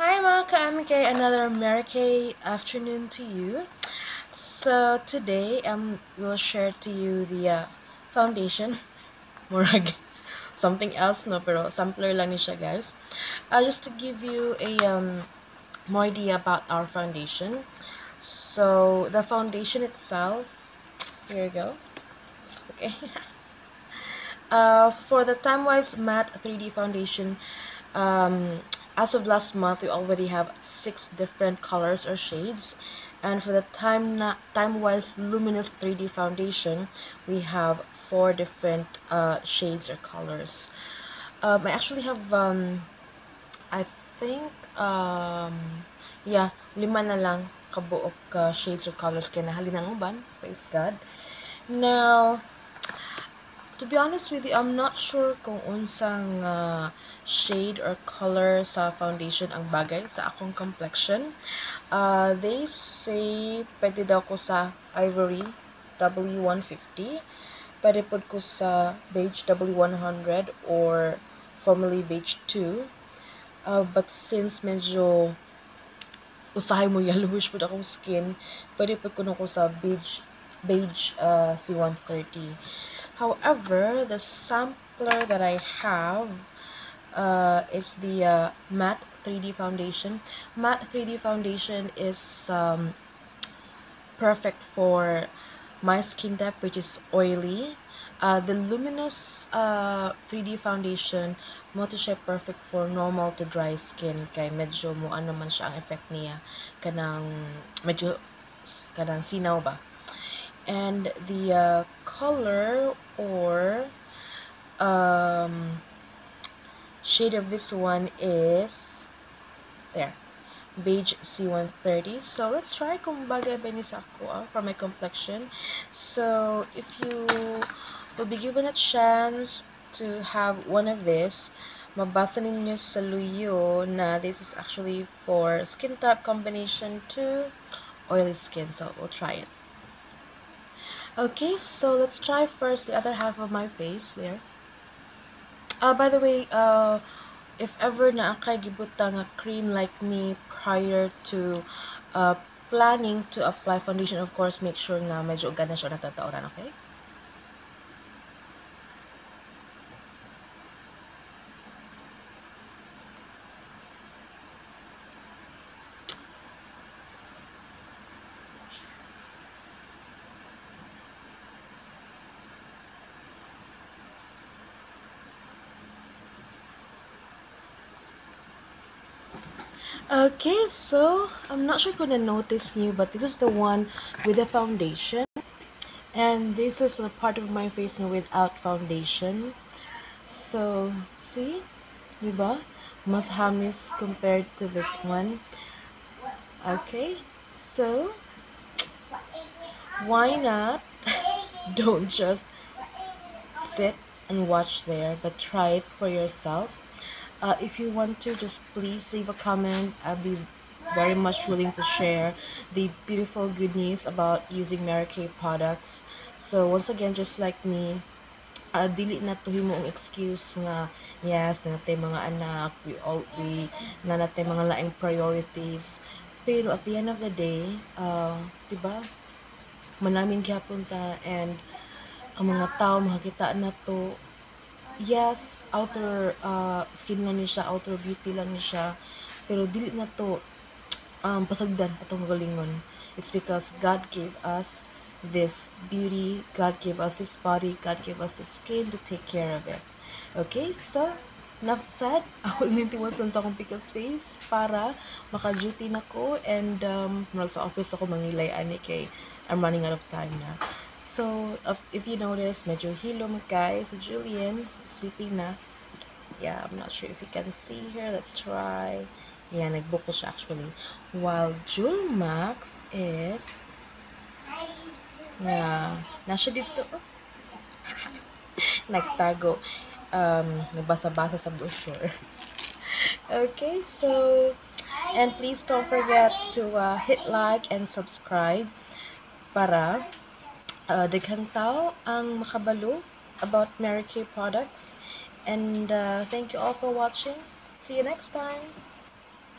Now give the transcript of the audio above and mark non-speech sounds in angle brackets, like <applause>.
Hi mga ka-MK, another Kay afternoon to you. So today I um, will share to you the uh, foundation. <laughs> Murag something else no pero sampler lang siya guys. Uh, just to give you a um more idea about our foundation. So the foundation itself, here you go. Okay. <laughs> uh, for the Time Wise Matte 3D Foundation, um, as of last month we already have six different colors or shades. And for the time time wise luminous 3d foundation we have four different uh, shades or colors. Um, I actually have um, I think um, yeah lima na lang kabuok uh, shades or colors kaya nahalin uban praise God. Now to be honest with you I'm not sure kung unsang uh, shade or color sa foundation ang bagay sa akong complexion. Uh, they say pwede daw ko sa ivory W150. Pwede po ko sa beige W100 or formerly beige 2. Uh, but since medyo usahay mo yellowish po akong skin, pwede po ko ko sa beige beige uh, C130. However, the sampler that I have uh, is the uh, matte 3D foundation. Matte 3D foundation is um, perfect for my skin type which is oily. Uh, the luminous uh, 3D foundation mo to perfect for normal to dry skin kay medyo mo ano man siya ang effect niya kanang medyo kanang sinaw ba and the uh, color or um, shade of this one is there beige C130 so let's try kung bagay ako for my complexion. So if you will be given a chance to have one of this mabasa ninyo sa luyo na this is actually for skin type combination to oily skin. So we'll try it okay so let's try first the other half of my face there Uh, by the way, uh, if ever na kay gibuta nga cream like me prior to uh, planning to apply foundation, of course, make sure na medyo gana siya natataoran, okay? Okay, so I'm not sure if you're gonna notice new, but this is the one with the foundation. And this is a part of my face without foundation. So, see? Diba? Mas hamis compared to this one. Okay, so why not <laughs> don't just sit and watch there, but try it for yourself uh, if you want to just please leave a comment. I'll be very much willing to share the beautiful good news about using Mary Kay products. So once again just like me uh, dili na to himo ang excuse nga yes na natay mga anak we all we na natay mga laing priorities. Pero at the end of the day uh, diba? Manamin gyapon ta and ang mga tao makakita na to yes, outer uh, skin lang ni siya, outer beauty lang ni siya. Pero dili na to <tsk> um, pasagdan atong galingon. It's because God gave us this beauty, God gave us this body, God gave us the skin to take care of it. Okay, so enough said, <laughs> ako inintiwasan sa akong pickle space para maka-duty na ko and um, sa office ako mangilay ani kay I'm running out of time na. So, if you notice, medyo hilom guys. Julian, sleeping na. Yeah, I'm not sure if you can see here. Let's try. Yeah, nagbook ko siya actually. While Jul Max is... Yeah, nasa dito. <laughs> Nagtago. Um, nagbasa-basa sa brochure. <laughs> okay, so... And please don't forget to uh, hit like and subscribe para uh, daghan tao ang makabalo about Mary Kay products. And uh, thank you all for watching. See you next time.